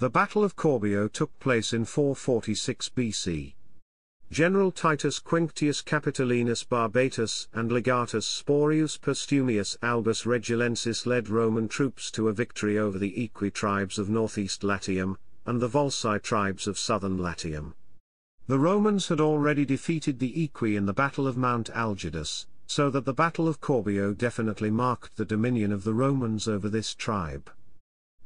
The Battle of Corbio took place in 446 BC. General Titus Quinctius Capitolinus Barbatus and Legatus Spurius Postumius Albus Regillensis led Roman troops to a victory over the Aequi tribes of northeast Latium, and the Volsci tribes of southern Latium. The Romans had already defeated the Aequi in the Battle of Mount Algidus, so that the Battle of Corbio definitely marked the dominion of the Romans over this tribe.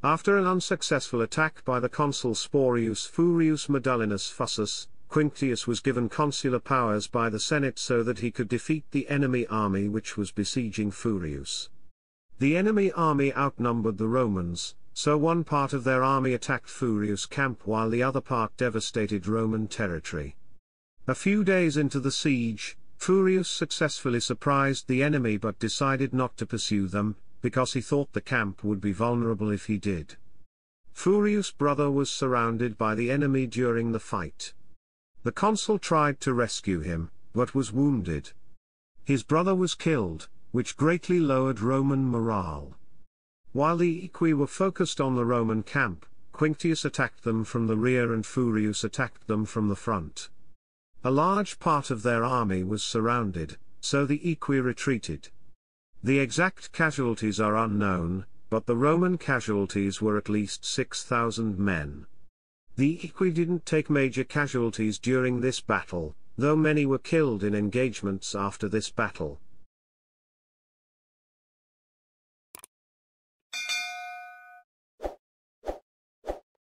After an unsuccessful attack by the consul Spurius Furius Medullinus Fusus, Quinctius was given consular powers by the Senate so that he could defeat the enemy army which was besieging Furius. The enemy army outnumbered the Romans, so one part of their army attacked Furius' camp while the other part devastated Roman territory. A few days into the siege, Furius successfully surprised the enemy but decided not to pursue them, because he thought the camp would be vulnerable if he did. Furius' brother was surrounded by the enemy during the fight. The consul tried to rescue him, but was wounded. His brother was killed, which greatly lowered Roman morale. While the Aequi were focused on the Roman camp, Quinctius attacked them from the rear and Furius attacked them from the front. A large part of their army was surrounded, so the Aequi retreated. The exact casualties are unknown, but the Roman casualties were at least 6,000 men. The Aequi didn't take major casualties during this battle, though many were killed in engagements after this battle.